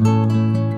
Música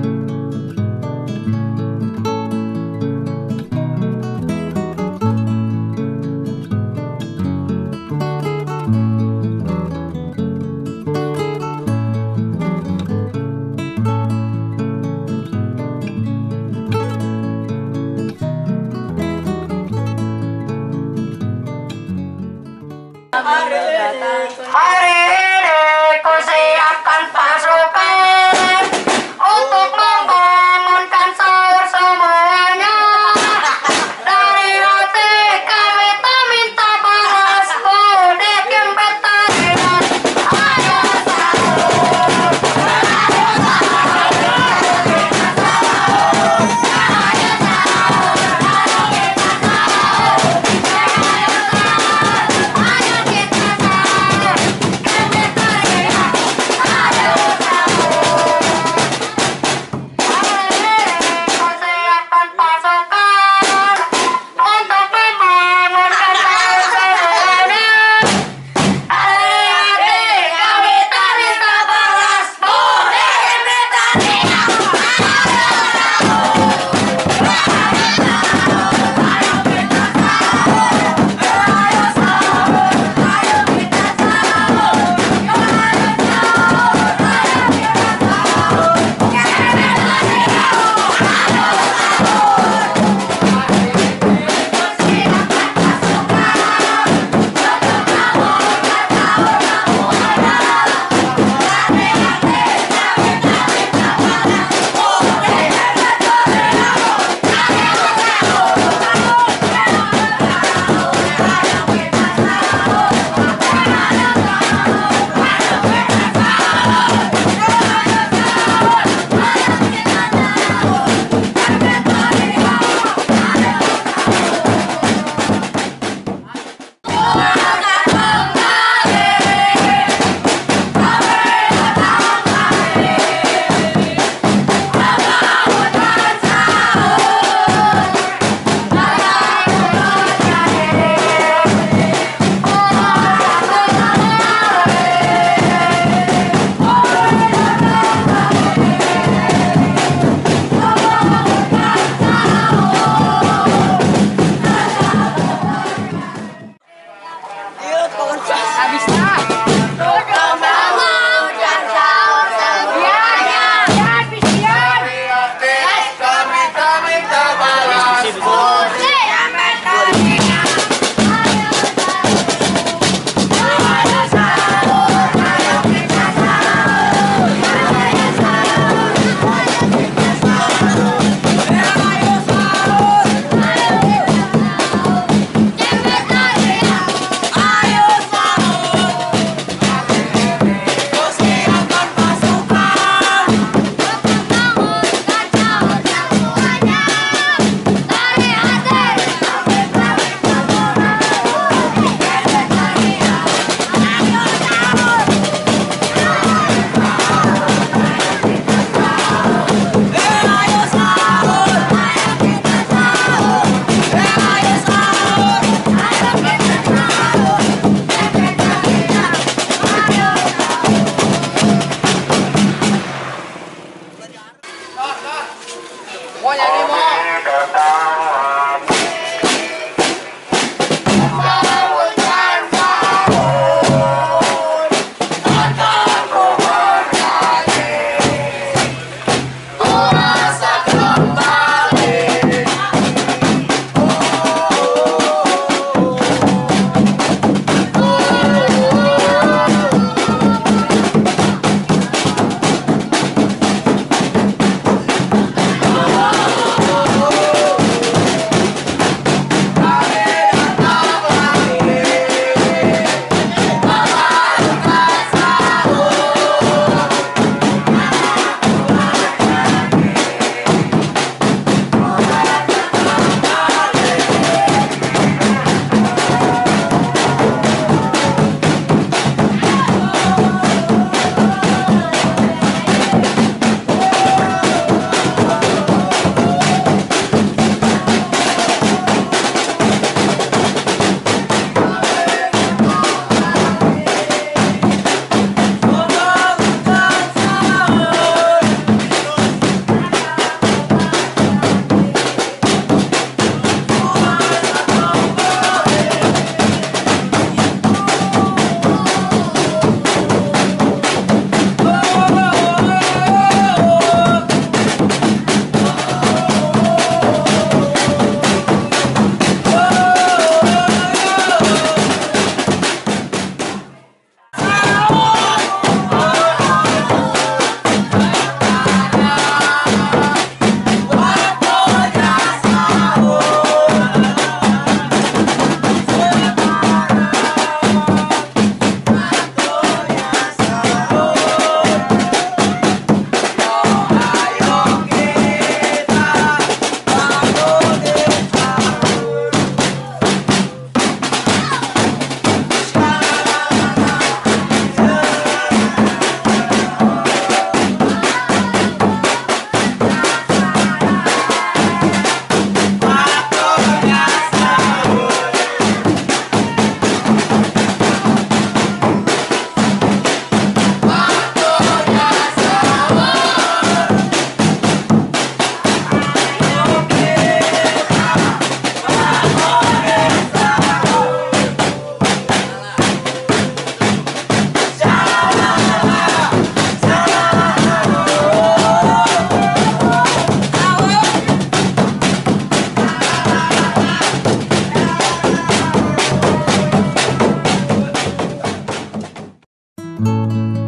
Música